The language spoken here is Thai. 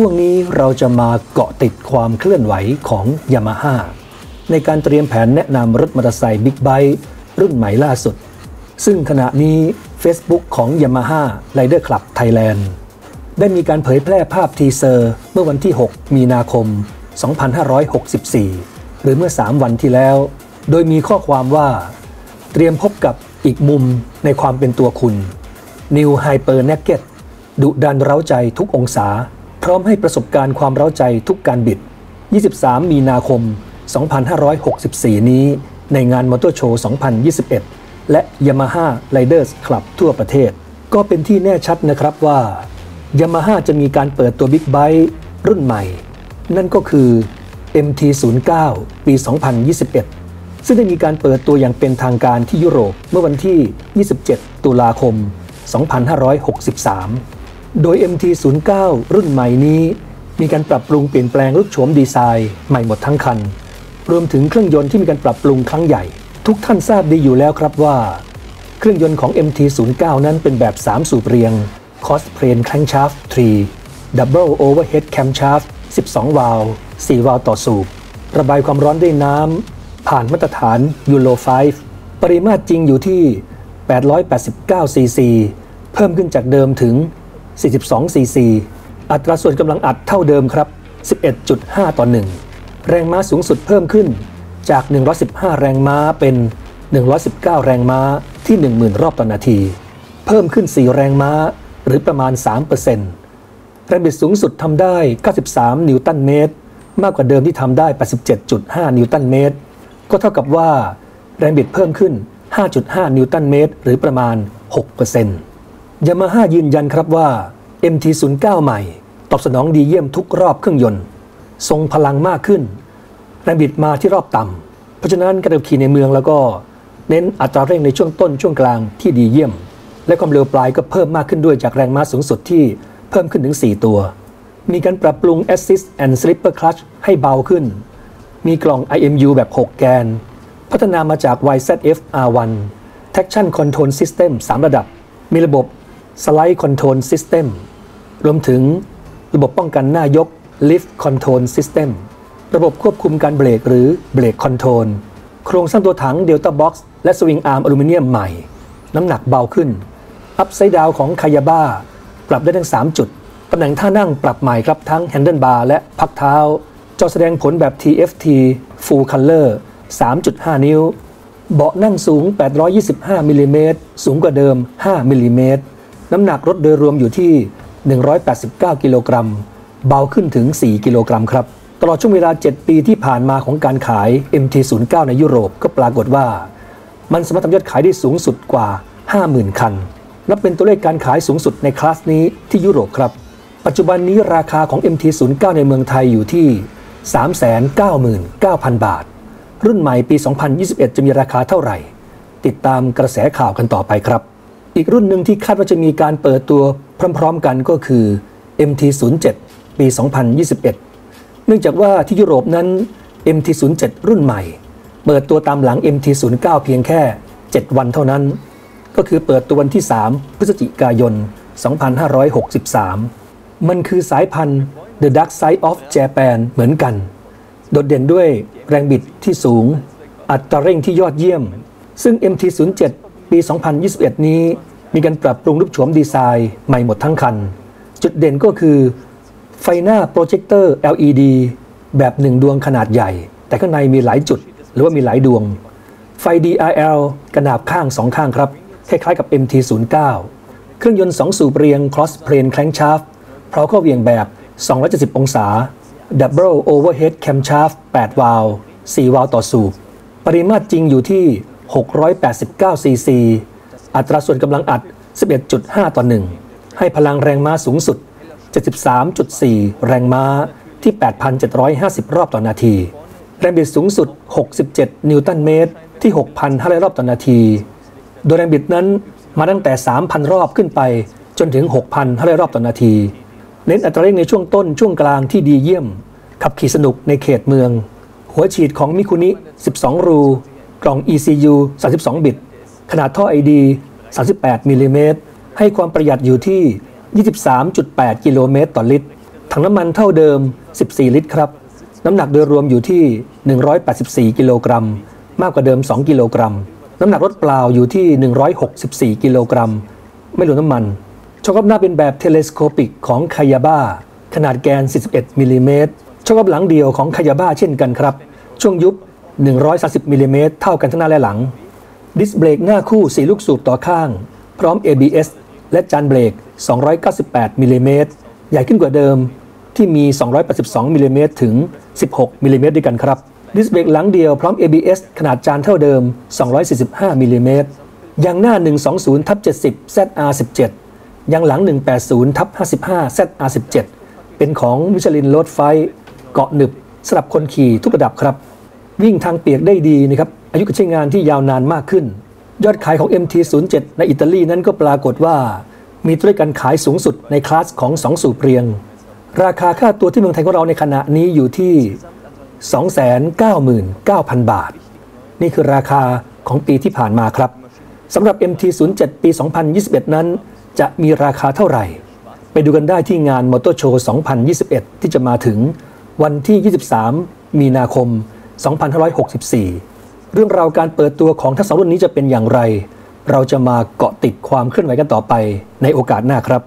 ช่วงนี้เราจะมาเกาะติดความเคลื่อนไหวของยามาฮ่าในการเตรียมแผนแนะนำรถมอเตอร์ไซค์บิ๊กไบค์รุ่นใหม่ล่าสุด ซึ่งขณะนี้ Facebook ของ Yamaha Rider Club Thailand ได้มีการเผยแพร่ภาพ teaser เมื่อวันที่ 6 มีนาคม 2564 หรือเมื่อ 3 วันที่แล้ว โดยมีข้อความว่า เตรียมพบกับอีกมุมในความเป็นตัวคุณ New Hyper Naked ดุดันเร้าใจทุกองศา ร้อมให้ประสบการณ์ความเร้าใจทุกการบิด 23 มีนาคม 2564 นี้ ในงานมอเตอร์โชว์ 2021 และ Yamaha Riders Club ทั่วประเทศ ก็เป็นที่แน่ชัดนะครับว่า Yamaha จะมีการเปิดตัวบิ๊กไบค์รุ่นใหม่ นั่นก็คือ MT09 ปี 2021 ซึ่งได้มีการเปิดตัวอย่างเป็นทางการที่ยุโรปเมื่อวันที่ 27 ตุลาคม 2563 โดย MT09 รุ่นใหม่นี้ มีการปรับปรุงเปลี่ยนแปลงรูปโฉมดีไซน์ใหม่หมดทั้งคัน รวมถึงเครื่องยนต์ที่มีการปรับปรุงครั้งใหญ่ ทุกท่านทราบดีอยู่แล้วครับว่า เครื่องยนต์ของ MT09 นั้นเป็นแบบ 3 สูบเรียง Cosplane Crankshaft 3 Double Overhead Camshaft 12 วาล์ว4วาล์วต่อสูบ ระบายความร้อนด้วยน้ำ ผ่านมาตรฐาน Euro 5ปริมาตรจริงอยู่ที่ 889 ซีซี เพิ่มขึ้นจากเดิมถึง 42ซีซีอัตราส่วนกำลังอัดเท่าเดิมครับ 11.5 ต่อ 1 แรงม้าสูงสุดเพิ่มขึ้นจาก 115 แรงม้าเป็น 119 แรงม้าที่ 10,000 รอบต่อนาที เพิ่มขึ้น 4 แรงม้าหรือประมาณ 3%แรงบิดสูงสุดทำได้ 93 นิวตันเมตร มากกว่าเดิมที่ทำได้ 87.5 นิวตันเมตร ก็เท่ากับว่า แรงบิดเพิ่มขึ้น 5.5 นิวตันเมตร หรือประมาณ 6% ยามาฮ่ายืนยันครับว่า MT09 ใหม่ ตอบสนองดีเยี่ยมทุกรอบเครื่องยนต์ ทรงพลังมากขึ้น แรงบิดมาที่รอบต่ำ เพราะฉะนั้นการขับขี่ในเมืองแล้วก็เน้นอัตราเร่งในช่วงต้นช่วงกลางที่ดีเยี่ยม และความเร็วปลายก็เพิ่มมากขึ้นด้วยจากแรงม้าสูงสุดที่เพิ่มขึ้นถึง 4 ตัว มีการปรับปรุง Assist and Slipper Clutch ให้เบาขึ้น มีกล่อง IMU แบบ 6 แกน พัฒนามาจาก YZF R1 Traction Control System 3 ระดับ มีระบบ Slide Control System รวมถึงระบบป้องกันหน้ายก Lift Control System ระบบควบคุมการเบรกหรือเบรกคอนโทรลโครงสร้างตัวถัง Delta Box และสวิงอาร์มอลูมิเนียมใหม่ น้ำหนักเบาขึ้น อัพไซด์ดาวของคายาบ้า ปรับได้ทั้ง 3 จุด ตำแหน่งท่านั่งปรับใหม่ครับทั้ง Handle Bar และพักเท้า จอแสดงผลแบบ TFT Full Color 3.5 นิ้ว เบาะนั่งสูง 825มิลลิเมตรสูงกว่าเดิม 5มิลลิเมตร น้ำหนักรถโดยรวมอยู่ที่ 189 กิโลกรัม เบาขึ้นถึง 4 กิโลกรัมครับ ตลอดช่วงเวลา 7 ปีที่ผ่านมาของการขาย MT09 ในยุโรปก็ปรากฏว่า มันสามารถทำยอดขายได้สูงสุดกว่า 50,000 คัน นับเป็นตัวเลขการขายสูงสุดในคลาสนี้ที่ยุโรปครับ ปัจจุบันนี้ราคาของ MT09 ในเมืองไทยอยู่ที่ 399,000 บาท รุ่นใหม่ปี 2021 จะมีราคาเท่าไหร่ ติดตามกระแสข่าวกันต่อไปครับ อีกรุ่นหนึ่งที่คาดว่าจะมีการเปิดตัวพร้อมๆกันก็คือ MT07 ปี 2021 เนื่องจากว่าที่ยุโรปนั้น MT07 รุ่นใหม่ เปิดตัวตามหลัง MT09 เพียงแค่ 7 วันเท่านั้น ก็คือเปิดตัววันที่ 3 พฤศจิกายน 2563 มันคือสายพันธุ์ The Dark Side of Japan เหมือนกัน โดดเด่นด้วยแรงบิดที่สูง อัตราเร่งที่ยอดเยี่ยม ซึ่ง MT07 ปี 2021 นี้ มีการปรับปรุงรูปโฉมดีไซน์ใหม่หมดทั้งคัน จุดเด่นก็คือ ไฟหน้าโปรเจคเตอร์ LED แบบหนึ่งดวงขนาดใหญ่ แต่ข้างในมีหลายจุด หรือว่ามีหลายดวง ไฟ DRL กระนาบข้างสองข้างครับ คล้ายๆกับ MT09 เครื่องยนต์ 2 สูบเรียง Cross Plane Crankshaft เพราเข้าเวียงแบบ 270 องศา Double Overhead Camshaft 8 วาล์ว4วาล์วต่อสูบ ปริมาตรจริงอยู่ที่ 689ซีซี อัตราส่วนกำลังอัด 11.5 ต่อ 1 ให้พลังแรงม้าสูงสุด 73.4 แรงม้าที่ 8,750 รอบต่อนาที แรงบิดสูงสุด 67 นิวตันเมตรที่ 6,500 รอบต่อนาที โดยแรงบิดนั้นมาตั้งแต่ 3,000 รอบขึ้นไปจนถึง 6,500 รอบต่อนาที เน้นอัตราเร่งในช่วงต้นช่วงกลางที่ดีเยี่ยม ขับขี่สนุกในเขตเมือง หัวฉีดของมิคุนิ 12 รู กล่อง ECU 32 บิต ขนาดท่อ ID 38มิลลิเมตรให้ความประหยัดอยู่ที่ 23.8 กิโลเมตรต่อลิตร ถังน้ำมันเท่าเดิม 14 ลิตรครับ น้ำหนักโดยรวมอยู่ที่ 184 กิโลกรัม มากกว่าเดิม 2 กิโลกรัม น้ำหนักรถเปล่าอยู่ที่ 164 กิโลกรัม ไม่รวมน้ำมันโช้คอัพหน้าเป็นแบบ telescopic ของคายาบ้า ขนาดแกน 41มิลลิเมตรโช้คอัพหลังเดียวของคายาบ้าเช่นกันครับ ช่วงยุบ 130มิลลิเมตรเท่ากันทั้งหน้าและหลัง ดิสเบรกหน้าคู่4ลูกสูบต่อข้าง พร้อม ABS และจานเบรก 298มิลลิเมตรใหญ่ขึ้นกว่าเดิมที่มี 282มิลลิเมตรถึง 16มิลลิเมตรด้วยกันครับ ดิสเบรกหลังเดียวพร้อม ABS ขนาดจานเท่าเดิม 245มิลลิเมตรยางหน้า 120ทับ70 ZR17 ยางหลัง 180ทับ55 ZR17 เป็นของมิชลินโรดไฟ เกาะหนึบสำหรับคนขี่ทุกระดับครับ วิ่งทางเปียกได้ดีนะครับอายุการใช้งานที่ยาวนานมากขึ้น ยอดขายของ MT07 ในอิตาลีนั้นก็ปรากฏว่า มีตัวเลขการขายสูงสุดในคลาสของ 2 สูบเรียง ราคาค่าตัวที่เมืองไทยของเราในขณะนี้อยู่ที่ 299,000 บาท นี่คือราคาของปีที่ผ่านมาครับสำหรับ MT07 ปี 2021 นั้น จะมีราคาเท่าไหร่ ไปดูกันได้ที่งานมอเตอร์โชว์ 2021 ที่จะมาถึงวันที่ 23 มีนาคม 2564 เรื่องราวการเปิดตัวของทั้งสองรุ่นนี้จะเป็นอย่างไร เราจะมาเกาะติดความเคลื่อนไหวกันต่อไปในโอกาสหน้าครับ